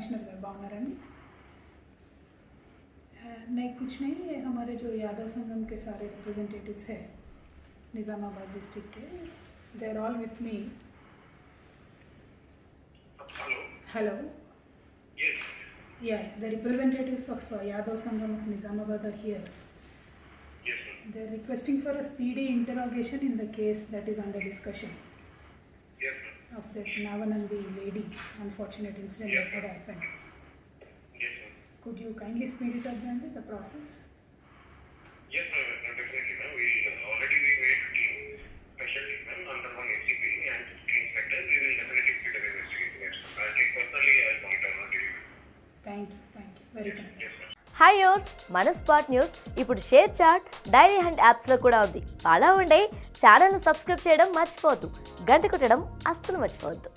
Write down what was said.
Commissioner गार बा नहीं कुछ नहीं है हमारे जो यादव संगम के सारे रिप्रेजेंटेटिव्स है निज़ामाबाद डिस्ट्रिक्ट के they are all with me hello yeah the representatives of Yadav Sangam of Nizamabad are here they are requesting for a speedy interrogation in the case that is under discussion of that Navanandi lady, unfortunate incident that had happened. Yes, sir. Could you kindly speed it up, Gandhi, the process? Yes, sir. No, definitely, ma'am. We already we made team, special team, ma'am, under one ACP and inspector. We will definitely speed up investigation. Yes. I'll take personally. I'll monitor on TV. Thank you, thank you. Very kind. Yes. Hi యోస్ మన spot news ఇప్పుడు ShareChat Dailyhunt యాప్స్లో కూడా ఉంది అలా ఉండే ఛానల్ను subscribe చేయడం మర్చిపోవద్దు గంట కొట్టడం అస్సలు మర్చిపోవద్దు